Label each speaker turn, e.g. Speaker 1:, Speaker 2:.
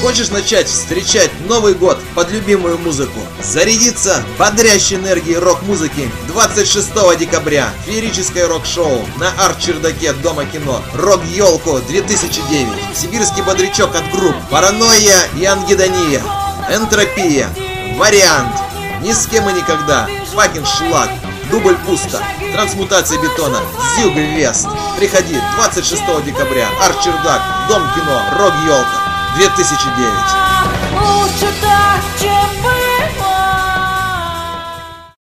Speaker 1: Хочешь начать встречать Новый год под любимую музыку? Зарядиться бодрящей энергией рок-музыки 26 декабря. Феерическое рок-шоу на арт-чердаке Дома кино. Рок-елку 2009. Сибирский бодрячок от групп Паранойя и Ангидония. Энтропия. Вариант. Ни с кем и никогда. Факин шлак. Дубль пусто. Трансмутация бетона. Зюг Вест. Приходи 26 декабря. Арт-чердак. Дом кино. Рок-елка. 2009.
Speaker 2: Лучше так, чем